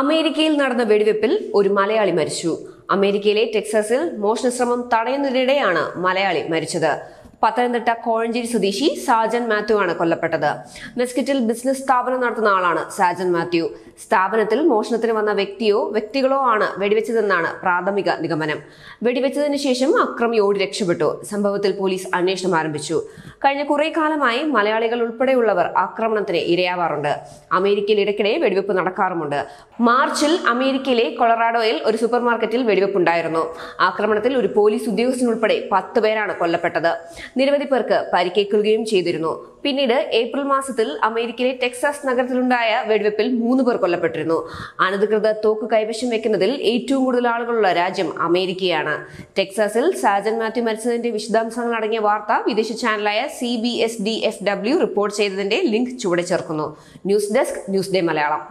അമേരിക്കയിൽ നടന്ന വെടിവെപ്പിൽ ഒരു മലയാളി മരിച്ചു. അമേരിക്കയിലെ ടെക്സസിൽ മോഷണശ്രമം തടയുന്നതിനിടെയാണ് മലയാളി മരിച്ചത്. പത്തനംതിട്ട കോഴഞ്ചേരി സ്വദേശി സാജൻ മാത്യു ആണ് കൊല്ലപ്പെട്ടത്. മെസ്കിറ്റിൽ ബിസിനസ് സ്ഥാപനം നടത്തുന്ന ആളാണ് സാജൻ മാത്യു. സ്ഥാപനത്തിൽ മോഷണത്തിന് വന്ന വ്യക്തിയോ വ്യക്തികളോ ആണ് വെടിവെച്ചതെന്നാണ് പ്രാഥമിക നിഗമനം. വെടിവെച്ചതിന് ശേഷം അക്രമി ഓടി രക്ഷപ്പെട്ടു. സംഭവത്തിൽ പോലീസ് അന്വേഷണം ആരംഭിച്ചു. കഴിഞ്ഞ കുറേ കാലമായി മലയാളികൾ ഉൾപ്പെടെയുള്ളവർ ആക്രമണത്തിന് ഇരയാവാറുണ്ട്. അമേരിക്കയിൽ ഇടയ്ക്കിടെ വെടിവെപ്പ് നടക്കാറുമുണ്ട്. മാർച്ചിൽ അമേരിക്കയിലെ കൊളറാഡോയിൽ ഒരു സൂപ്പർ മാർക്കറ്റിൽ വെടിവെപ്പുണ്ടായിരുന്നു. ആക്രമണത്തിൽ ഒരു പോലീസ് ഉദ്യോഗസ്ഥൻ ഉൾപ്പെടെ പത്ത് പേരാണ് കൊല്ലപ്പെട്ടത്. നിരവധി പേർക്ക് പരിക്കേൽക്കുകയും ചെയ്തിരുന്നു. പിന്നീട് ഏപ്രിൽ മാസത്തിൽ അമേരിക്കയിലെ ടെക്സാസ് നഗരത്തിലുണ്ടായ വെടിവെപ്പിൽ മൂന്ന് പേർ കൊല്ലപ്പെട്ടിരുന്നു. അനധികൃത തോക്ക് കൈവശം വെക്കുന്നതിൽ ഏറ്റവും കൂടുതൽ ആളുകളുള്ള രാജ്യം അമേരിക്കയാണ്. ടെക്സാസിൽ സാജൻ മാത്യു മരിച്ചതിന്റെ വിശദാംശങ്ങൾ അടങ്ങിയ വാർത്ത വിദേശ ചാനലായ C B S D F W report ചെയ്തതിന്റെ ലിങ്ക് ചുവടെ ചേർക്കുന്നു. News desk news day Malayalam.